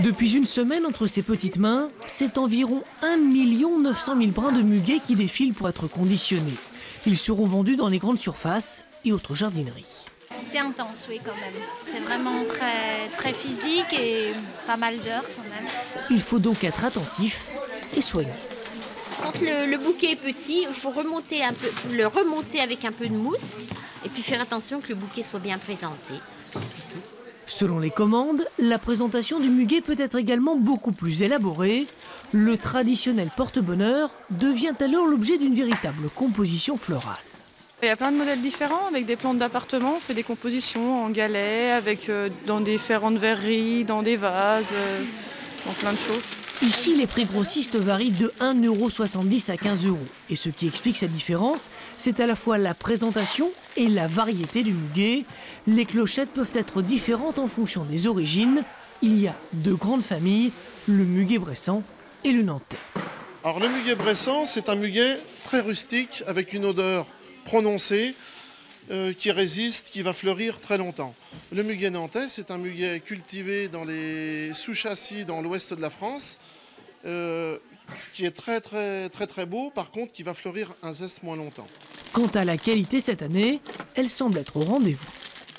Depuis une semaine, entre ses petites mains, c'est environ 1 900 000 brins de muguet qui défilent pour être conditionnés. Ils seront vendus dans les grandes surfaces et autres jardineries. C'est intense, oui, quand même. C'est vraiment très, très physique et pas mal d'heures quand même. Il faut donc être attentif et soigné. Quand le, le bouquet est petit, il faut remonter un peu, le remonter avec un peu de mousse et puis faire attention que le bouquet soit bien présenté. C'est tout. Selon les commandes, la présentation du muguet peut être également beaucoup plus élaborée. Le traditionnel porte-bonheur devient alors l'objet d'une véritable composition florale. Il y a plein de modèles différents avec des plantes d'appartement. On fait des compositions en galets, avec, euh, dans des différentes verreries, dans des vases, euh, dans plein de choses. Ici, les prix grossistes varient de 1,70€ à 15 euros. Et ce qui explique cette différence, c'est à la fois la présentation et la variété du muguet. Les clochettes peuvent être différentes en fonction des origines. Il y a deux grandes familles, le muguet bressan et le nantais. Alors le muguet bressan, c'est un muguet très rustique avec une odeur prononcée euh, qui résiste, qui va fleurir très longtemps. Le muguet nantais, c'est un muguet cultivé dans les sous-châssis dans l'ouest de la France, euh, qui est très très très très beau, par contre qui va fleurir un zeste moins longtemps. Quant à la qualité cette année, elle semble être au rendez-vous.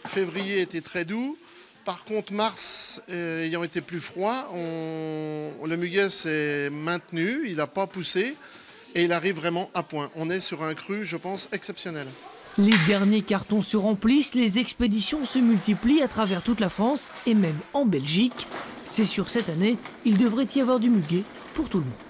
Février était très doux. Par contre, mars euh, ayant été plus froid, on- le muguet s'est maintenu, il n'a pas poussé et il arrive vraiment à point. On est sur un cru, je pense, exceptionnel. Les derniers cartons se remplissent, les expéditions se multiplient à travers toute la France et même en Belgique. C'est sûr, cette année, il devrait y avoir du muguet pour tout le monde.